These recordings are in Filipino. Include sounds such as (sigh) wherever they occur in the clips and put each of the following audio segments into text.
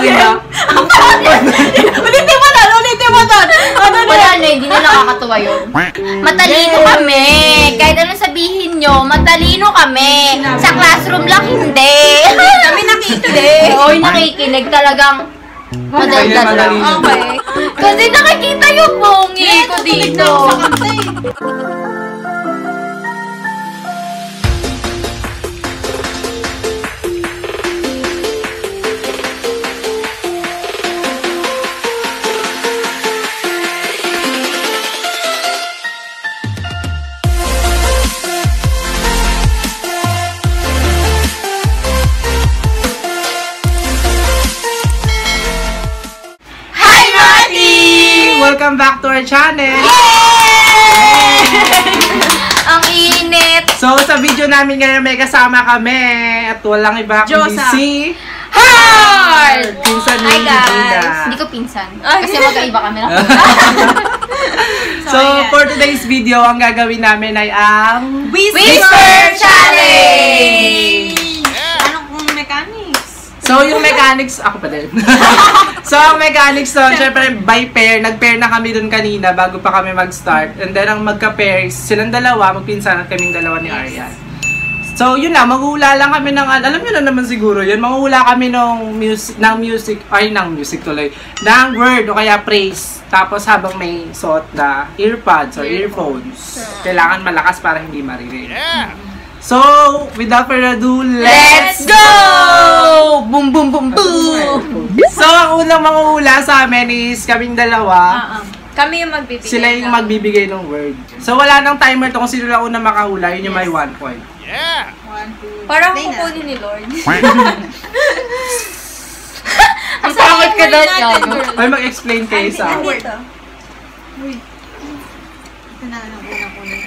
nila. (laughs) Ulitin mo doon, ulitin mo doon. Ano na Wala na, hindi na nakakatuwa yun. Matalino kami. Kahit ano sabihin nyo, matalino kami. Sa classroom lang, hindi. (laughs) Kami nakikinig. Oo, yung nakikinig talagang madaldal lang. Okay. Kasi nakikita yung bungi ko dito. Sa kanta eh. Namin ngayon may kasama kami at walang iba kundi Diyosa. si Hard! Pinsan ni Hi guys! Gina. Hindi ko pinsan. Ay. Kasi magkaiba kami na. (laughs) So, for today's video, ang gagawin namin ay ang Whisper Challenge! Anong mechanics? So, yung mechanics, ako pa din. (laughs) so, ang mechanics so, syempre, by pair, nag-pair na kami dun kanina bago pa kami mag-start. And then, ang magka-pair, silang dalawa, magpinsan at kaming dalawa ni Aryan. So, yun na, maghula lang kami ng, alam nyo na naman siguro yun, maghula kami ng music, ng music, ay, ng music tuloy, ng word o kaya praise. Tapos, habang may suot na earpods or earphones, kailangan malakas para hindi maririnig. So, without further ado, let's go! Boom, boom, boom, boom! So, ang unang manguhula sa amin is kaming dalawa. Ah. Kami yung magbibigay. Sila yung ng- magbibigay ng word. So, wala nang timer to kung sino lang unang makahula, yun yung may one point. One, two, Parang na. kukunin ni Lord. (laughs) (laughs) Ang pangit ka doon, Yago. Ay, mag-explain kayo sa akin. Nandito. Ito na lang unang kunin.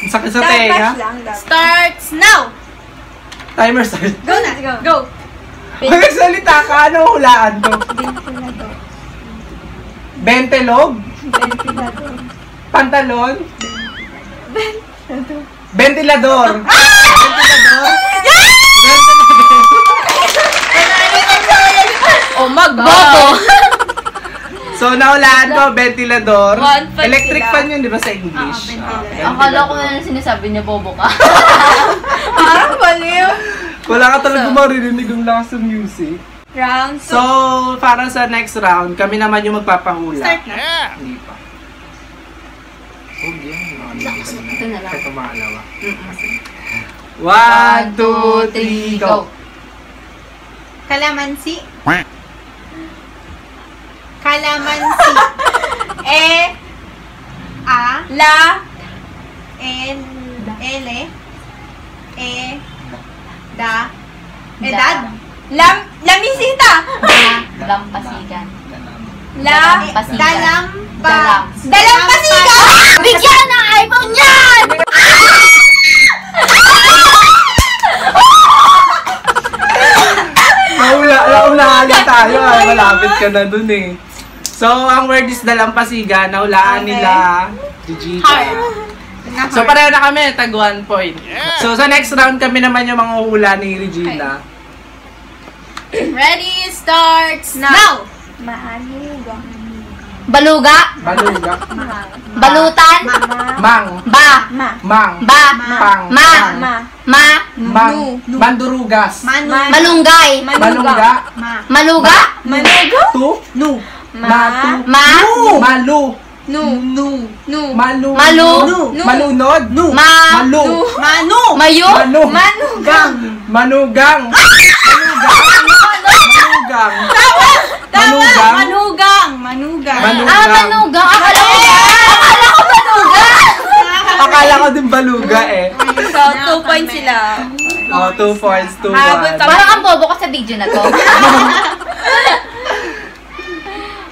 Ang sakit sa tenga. Starts now! Timer start. Go na, go. Go! Magsalita ka, ano hulaan to? Ventilador. Bentelog? Ventilador. Pantalon? Ventilador. Ventilador? O, magbobo! So, nahulaan ko, ventilador. One Electric sila. fan yun, di ba, sa English? Ah, ventilador. Ah, Akala ko na sinasabi niya, bobo ka. Parang (laughs) baliw. Wala ka talaga maririnig ang lakas ng music. Round two. So, para sa next round, kami naman yung magpapahula. Start na. Hindi pa. Oh, yan. Ito na lang. Ito maalawa. One, two, three, go! Kalamansi. (laughs) Kalamansi. e. A. La. El. Ele. E. Da. Edad. Lam. Lamisita. Lampasigan. La. Dalampasigan. Dalampa. Dalam. Dalampasigan. Bigyan ng iPhone yan! Mahula, naunahan tayo. ah. Malapit ka na dun eh. So, ang word is dalampasiga. Nahulaan Okay. nila. Heart. So, pareho na kami. Tag one point. So, sa next round kami naman yung mga hula ni Regina. Ready, starts now. Maaluga. Baluga, Baluga. balutan, Mang. ba, Ma. Mang. ba, Pang. ma, Ma. ma, Mang. Mandurugas. Manu. malunggay, Malungga. Ma. maluga, Manugo. Tu. Nu. Matu. ma, Malu. Nu. Nu. Nu. Malu. Malu. Nu. Malunod. Nu. Malu. ma, Manu. mayo, Manu. Manugang. Manugang. Manugang. Manugang. Manugang. Manugang. Manugang. ah, manuga, akala ko, akala ko manuga. Akala ko din baluga eh. So, two points sila. Oh, two points, two Habol one. pa- Parang ang bobo ko sa video na to. (laughs)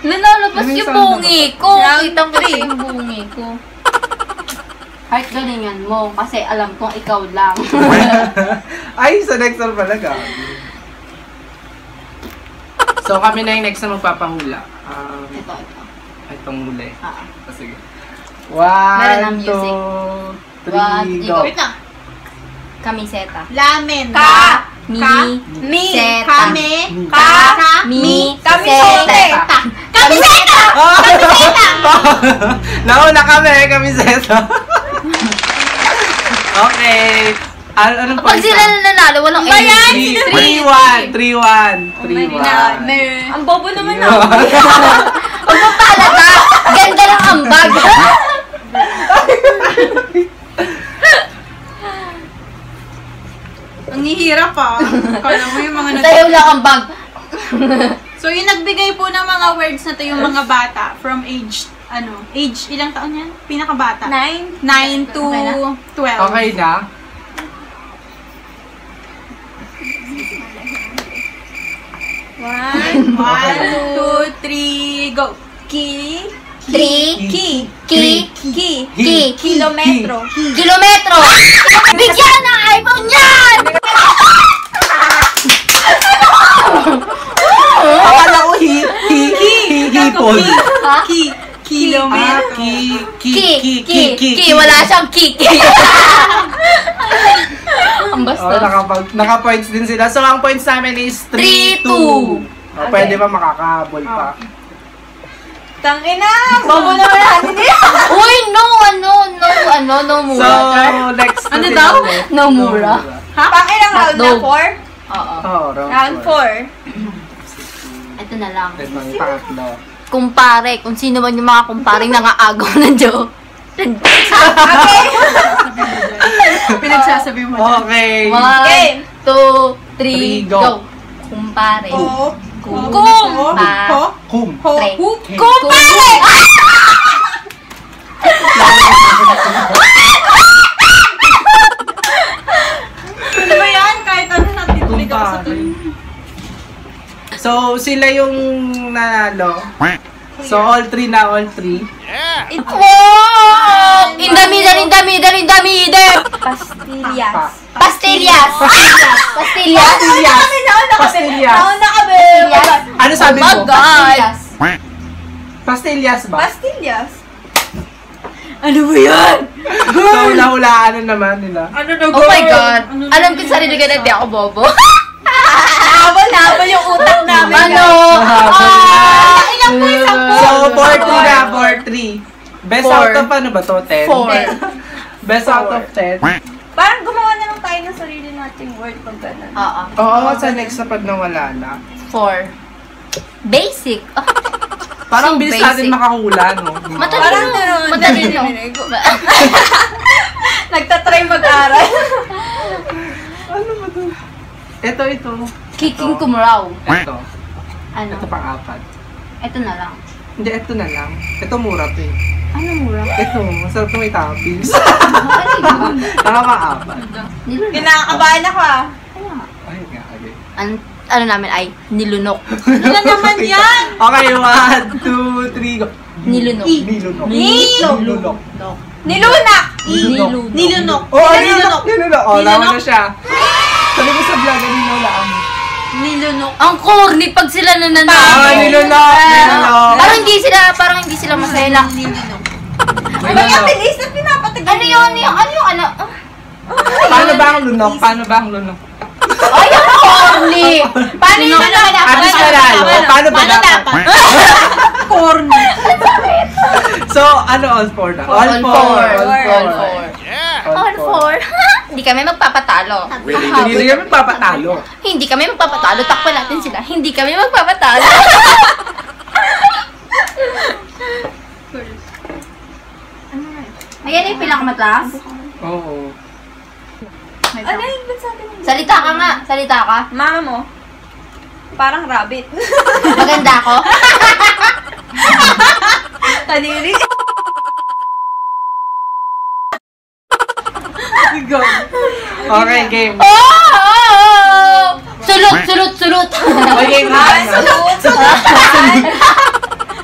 Nanalabas Ano yung yung sound bungi ko. Round Kitang ko three. yung bungi ko. Kahit galingan mo, kasi alam kong ikaw lang. (laughs) Ay, sa next one pala gagi. So, kami na yung next na magpapahula. Um, ito, ito. itong huli. Ah. Ah, sige. Meron ng One, music. two, One, three, you go. go. Kamiseta. Lamen. Ka. Mi. Ka. Mi. Seta. Kami. Mi. Ka. Mi. Kami Seta. sote. Kami seta! Oh! (laughs) Nauna kami, kami seto. (laughs) okay. Ano, anong Pag sila na nanalo, walang Ba yan? energy. 3-1. 3-1. 3-1. Ang bobo naman Yun. ako. Huwag mo palata. Ganda lang ang bag. (laughs) Ang hihirap pa. Kala mo yung mga nag- Sayo lang ang bag. So, yung nagbigay po ng mga words na to yung mga bata from age, ano, age, ilang taon yan? Pinakabata? 9. 9 to Okay na? 12. Okay na? One, (laughs) one, two, three, go. Ki. Three. Ki. Ki. Ki. Ki. Kilometro. Kilometro. Bigyan ng iPhone yan! Akala ko hi, hi, hi, hipon. Ki. Ah, Kilometro. ki, ki, Ki. ki, ki, Ki. Ki. Wala siyang ki. Ki. (laughs) Ang basta. Naka-points din sila. So, ang points namin is 3-2. 3-2. Oh, Pwede ba makakahabol pa? Tangina! Bobo naman natin eh. (laughs) Uy, no, ano, no, ano, no So, mura. next na Ano daw? No mura. Ha? Pang ilang round na? Hotdog. 4? Oo. Oh, round, Round four. 4. Ito na lang. Ito ang pangatlo. Kumpare, kung sino man yung mga kumparing nangaagaw (laughs) ng Joe. (laughs) Pinagsasabi mo dyan. Okay. One, Game. two, three, Three, go. go. Kumpare. Ko. Kum. Kum. Kum. Kumpare! Ano ba yan? Kahit ano natitulig ako sa tuloy. So, sila yung nanalo. So, all three na, all three. Wow! In the middle, in the middle, in the middle! Pastillas. Pa. Pastillas! Pastillas! Pastillas. Pastillas. Nauna ka ba? Ano sabi Oh my mo? God! Pastillas ba? Pastillas. Ano ba yan? So, hula-hulaan na naman nila. Ano na Oh my God! Ano Alam ko yun? sarili ko na di ako bobo. (laughs) Habol, habol yung utak namin. ano? Ah! Ilang points ang So, points? 4 na, 4-3. Best Four. out of ano ba to? 10? Four. (laughs) Best out of 10? Parang gumawa na lang tayo ng sarili nating word pag ganun. Oo. Oo, sa next na pag nawala na. Four. Basic. (laughs) Parang So bilis basic. natin makahula, no? Matalino. Parang ganun. Matalino. (laughs) Nagtatry mag-aral. Ano ba to? Ito, ito. Kicking Ito. kumraw. Ito. Ano? Ito pang-apat. Ito na lang. Hindi, ito na lang. Ito mura to eh. Ano mura? Ito, masarap na may toppings. Ano Tama pang-apat. Nilunok. Kinakabahan ako ah. Ay, nga, okay. An ano namin ay nilunok. Ano naman yan? Okay, one, two, three, go. Nilunok. Nilunok. Nilunok. Nilunok. Nilunak! Nilunok. Nilunok. Oh, Nilunok. nilunok. Nilunok. Oh, Nilunok. na siya. Sabi ko sa vlog, nilunok lang. Nilunok. Ang corny pag sila Ah, nananalo. nilunok. Nilunok. Parang hindi sila, parang hindi sila masaya. Nilunok. Ano yung bilis na pinapatagal? Ano yun? Ano yung, ano yung, ano? Paano ba ang lunok? Paano ba ang lunok? Ay, ang corny! Paano yung ano? Least manalo. Paano ba dapat? (laughs) Corny. So, ano all four na? All four. All four. Hindi kami magpapatalo. Hindi kami papatalo. Hindi kami magpapatalo. Takpan natin sila. Hindi kami magpapatalo. Ayan na yung pinakamataas. Oo. Ano yung ba't sa akin? Salita ka nga. Salita ka. Mama mo. Parang rabbit. (laughs) Maganda ako. (laughs) Kadiri. Go. (laughs) Okay, game. Oh! Sulot, sulot, sulot. Okay, game. Ay, sulot, (laughs) sulot.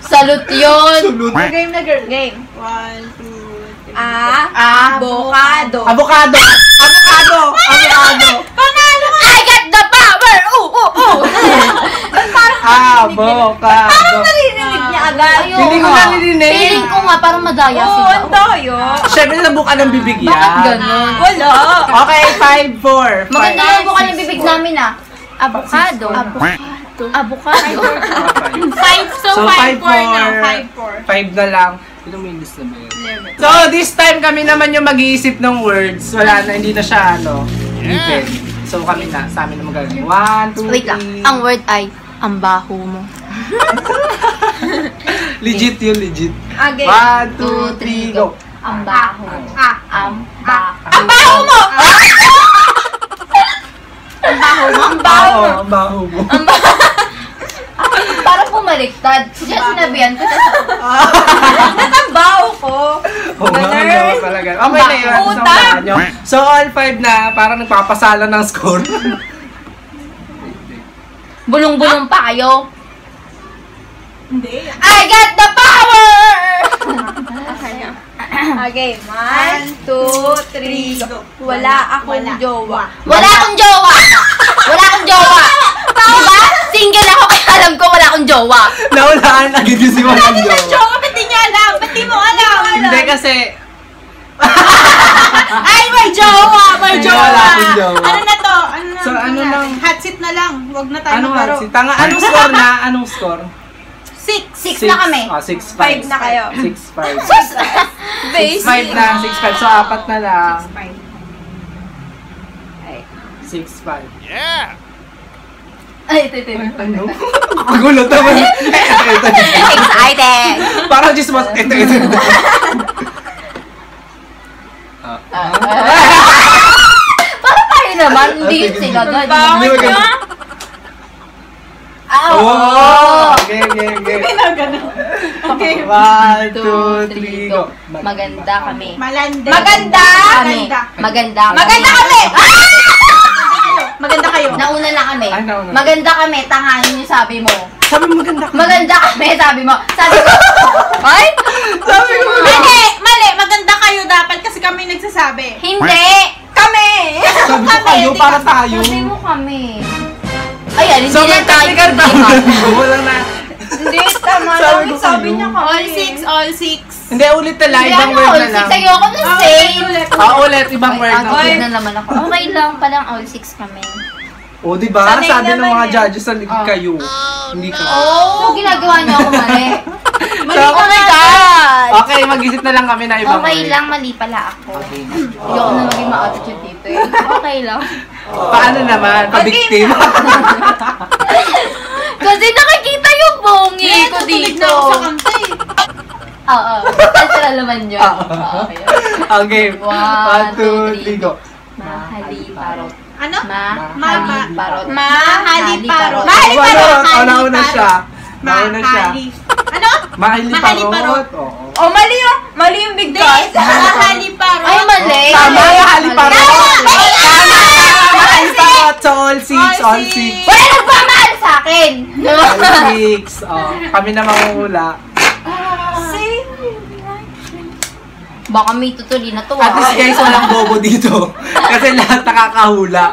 Salute yun. Sulot. Game na girl. Game. One, two, three. Ah. Avocado. Avocado. Avocado! Avocado! Avocado! I got the power! Ooh, ooh, ooh! (laughs) Avocado! Narinig niya agad. Ayun Hindi ko nga. na narinig. Feeling ko nga, parang madaya Oo, sila. ang tayo. Siyempre, nabukan ng bibigyan. Bakit ganon? Wala. Okay, 5-4. Maganda yung buka ng bibig namin ah. Avocado. Avocado. Five, so, So, five, five, four na. four. Five, four. 5 na lang. Ilang minutes na ba yun? So, this time kami naman yung mag-iisip ng words. Wala na, hindi na siya, ano, even. So, kami na. Sa amin na magagawa. One, two, Wait lang. Ang word ay, ang baho mo. (laughs) Legit yun, legit. Okay. One, two, three, go. Ang baho. Ah, Ang baho. ang baho mo! Ang baho mo? Ang Baho, ang baho mo. (laughs) Parang bumaliktad. Siya sinabihan ko. (laughs) Natambaw ko. Oo ang gawa talaga. Okay na yun. So, all five na, parang nagpapasala ng score. Bulong-bulong pa kayo. Hindi. I got the power! Okay, one, two, three, go. Wala akong Wala. jowa. Wala akong jowa! Wala akong jowa! Diba? Single ako kaya alam ko wala akong jowa. Naulaan agad yung si Walang Jowa. Joke, ba't di niya alam? Ba't di mo alam? Hindi kasi, (laughs) Ay, may jowa! May jowa! wala akong jowa. Ano na to? Ano na? So, ano lang? Hot seat na lang. Huwag na tayo ano maglaro. si Tanga, anong score na? Anong score? Six. Six na kami. Ah, six, Five five. na kayo. Six, five. (laughs) Basic. Five na, six, five. So, apat na lang. Five. Six, five. Ay, ito, ito. ito. Ano? Magulat naman. Ito, ito, ito. Excited! Parang just was, (laughs) ito, ito. ito. Ah. Parang tayo naman, hindi sila agad. Hindi Ah, Oh, oo. okay, okay, (laughs) okay. Okay. One, two, three, go. Maganda kami. Malande. Maganda! Kami. Maganda. Maganda. Maganda kami! (laughs) Maganda kayo. Nauna na kami. Ay, nauna. Maganda kami, tanganin yung sabi mo. Sabi mo maganda ka. Maganda kami, sabi mo. Sabi ko, (laughs) ay, Sabi ko maganda. Mali! Mali! Maganda kayo dapat kasi kami nagsasabi. hindi. Kami! Sabi ko kayo, para tayo. Sabi mo kami. Ayan, hindi So, na tayo. technical ba? (laughs) Wala na. Hindi, tama Sabi lang. Sabi kayo. niya kami. All six, all six. Hindi, ulit na lang. Hindi Ibang word na all lang. six. Ayoko na Ah, ulit. Ah, ulit. Ibang word na. Attitude na naman ako. Okay lang, palang all six kami. O, di ba? Sabi ng mga eh. judges na Oh. kayo. Hindi ka. So, ginagawa niyo ako mali. So, oh my God! Okay, mag-isip na lang kami na ibang Okay lang, mali pala ako. Okay. Ayoko na maging ma-attitude dito eh. Okay lang. Paano naman? Pabiktim. (laughs) Kasi nakikita yung bongi ko dito. eh. Oo. Cultural naman yun. Oo. Okay. (laughs) okay. One, two, three, go. Mahali parot. Ano? Mahali parot. Mahali parot. Mahali Wala, parot. wala, nauna siya. Nauna siya. Mahali. Ano? Mahali Mahali parot. parot. Oo. Oh, mali yung, mali yung bigkas. Mahali parot. Ay, mali. Tama, mahali parot. Mali. Tama, all six, All all six. six. Wala nagmamahal sa akin. All six. Oh, kami na mangungula. Baka may tutuli na to. At ah. least guys, walang bobo dito. (laughs) Kasi lahat nakakahula.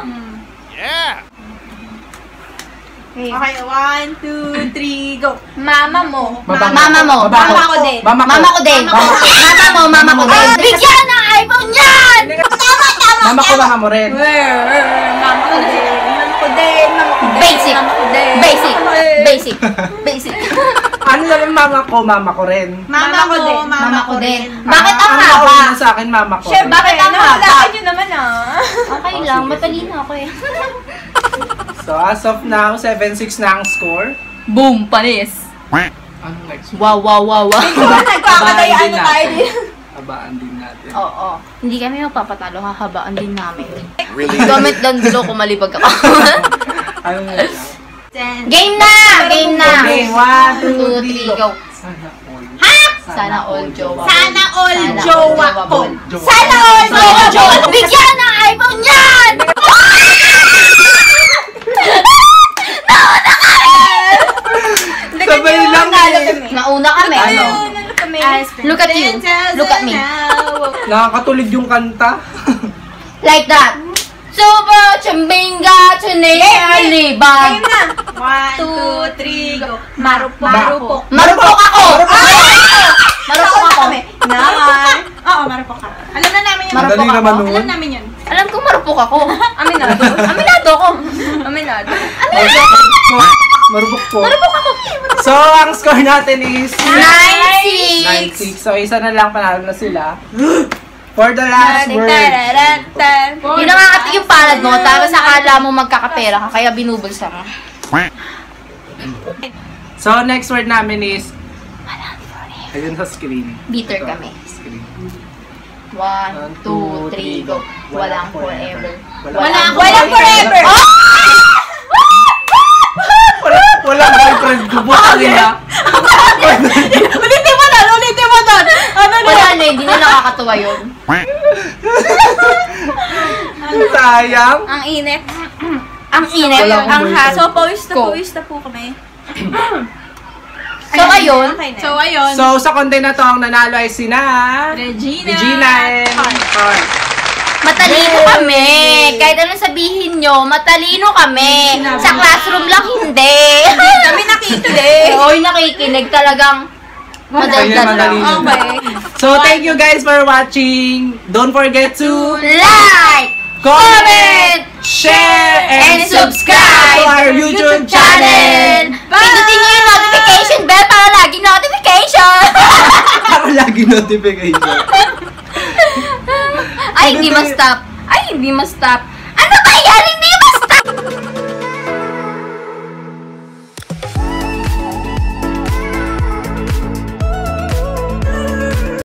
Okay, one, two, three, go. Mama mo. Baba- Mama mo. Mama ko din. Mama ko. Mama ko din. Mama ko. Mama mo, mama ko din. Bigyan ng iPhone yan! Mama ko, mama mo rin. Mama ko din. Mama ko din. Mama ko din. Basic. Mama ko din. Basic. Basic. (laughs) Basic. (laughs) Ano naman mama ko, mama ko rin. Mama, ko din. mama, ko din. Bakit ang Ang haba? nauna sa akin, mama ko. Siyempre, Bakit ang haba? nawalaan nyo naman ah. Okay Oh, lang, matalino ako eh. (laughs) So, as of now, 7-6 na ang score. Boom, panis. Ano next? Wow, wow, wow, wow. Nagkakatayaan din na tayo natin. din. Abaan din. Oo. Hindi kami magpapatalo, hahabaan din namin. Comment down below kung malibag ako. (laughs) Ano? Ten. Game na! Game na! Okay, one, two, three, go. Sana all. Jowa. Sana all Sana all jowa ko. Sana all jowa ko. Bigyan ng iPhone yan! (laughs) Sabay lang eh. Nauna kami. Ano? Kami? Look at you. Look at me. Nakakatulid yung kanta. (laughs) Like that. Subo, Chumbinga, Chunea, Libang. Ayun na. One, two, three, go. Marupok. Marupok. Marupok ako! Marupok ako. Naman. Oo, marupok ka. Alam na namin yun. Marupok ako. Alam namin yun. Alam ko marupok ako. (laughs) Aminado. Aminado ako. Aminado. Marupok po. Marupok ako. So, ang score natin is 9-6. 9-6. So, isa na lang, panalo na sila. (gasps) For the last word. Tararatan. Yun ang kakati yung palad mo, tapos akala mo magkakapera ka, kaya binubulsa mo. So, next word namin is Ayun sa screen. Bitter Ito, kami. Screen. One, two, three, go. Walang forever. Walang Walang forever. Wala, wala boyfriend ko. Buta nila. Ulitin mo doon! Ulitin mo doon! Ano na? Wala na, hindi na nakakatuwa yun. (laughs) Sayang. Ang init. Ang init, ang hot. So, pawis na pawis na po kami. So, ayun, na. So, ayun. So, sa content na to, ang nanalo ay sina Regina. Regina and Carl. Matalino kami. Kahit anong sabihin nyo, matalino kami. Sa classroom lang, hindi. Kami nakikinig. (laughs) Oy, nakikinig talagang madaldal lang. Ayun, madali. Okay. So, thank you guys for watching. Don't forget to Like, comment, share, and subscribe to our YouTube channel. Pindutin nyo yung notification bell para lagi notification. (laughs) Para lagi notification. (laughs) Ay, hindi ma-stop. Ay, hindi ma-stop. Ano ba yan? Hindi ma-stop!